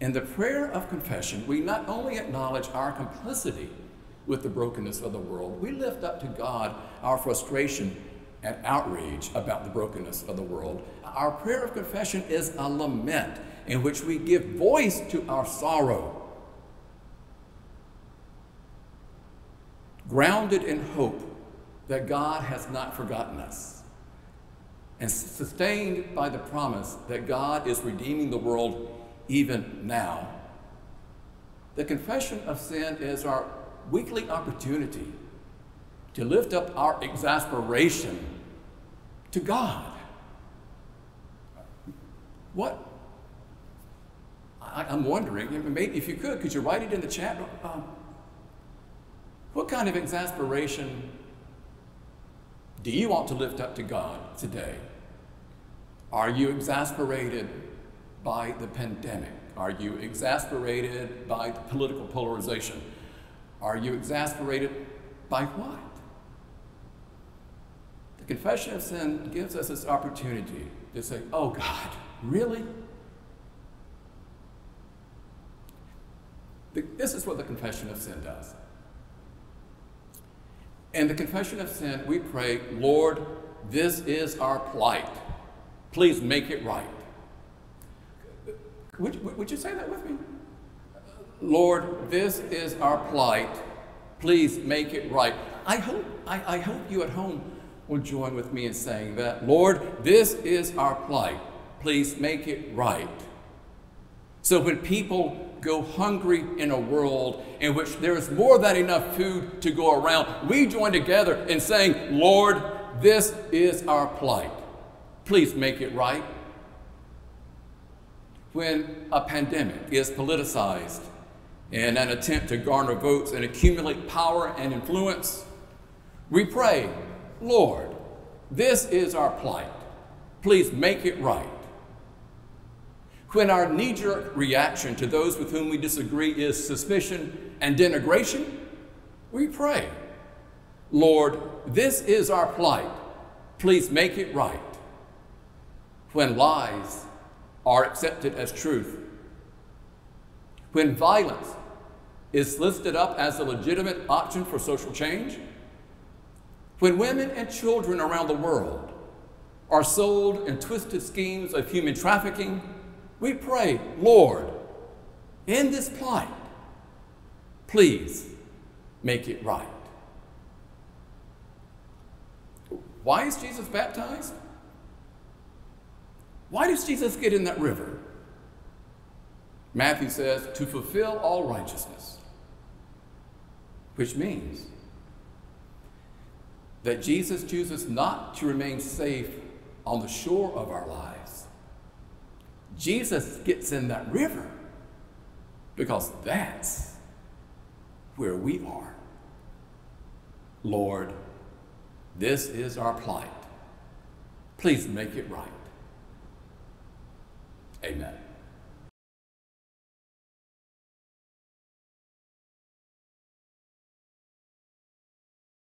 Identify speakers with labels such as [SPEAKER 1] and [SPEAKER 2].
[SPEAKER 1] In the prayer of confession, we not only acknowledge our complicity with the brokenness of the world, we lift up to God our frustration and outrage about the brokenness of the world. Our prayer of confession is a lament in which we give voice to our sorrow, grounded in hope that God has not forgotten us, and sustained by the promise that God is redeeming the world even now. The confession of sin is our weekly opportunity to lift up our exasperation to God. What? I, am wondering, maybe if you could, could you write it in the chat? Um, what kind of exasperation do you want to lift up to God today? Are you exasperated by the pandemic? Are you exasperated by the political polarization? Are you exasperated by what? The confession of sin gives us this opportunity to say, Oh God, really? This is what the confession of sin does. In the confession of sin, we pray, Lord, this is our plight. Please make it right. Would, would you say that with me? Lord, this is our plight. Please make it right. I hope, I, I hope you at home will join with me in saying that. Lord, this is our plight. Please make it right. So when people go hungry in a world in which there is more than enough food to go around, we join together in saying, Lord, this is our plight. Please make it right. When a pandemic is politicized in an attempt to garner votes and accumulate power and influence, we pray, Lord, this is our plight. Please make it right. When our knee jerk reaction to those with whom we disagree is suspicion and denigration, we pray, Lord, this is our plight. Please make it right. When lies are accepted as truth, when violence is listed up as a legitimate option for social change, when women and children around the world are sold in twisted schemes of human trafficking we pray, Lord, in this plight, please make it right. Why is Jesus baptized? Why does Jesus get in that river? Matthew says, to fulfill all righteousness, which means that Jesus chooses not to remain safe on the shore of our lives Jesus gets in that river because that's where we are. Lord, this is our plight. Please make it right. Amen.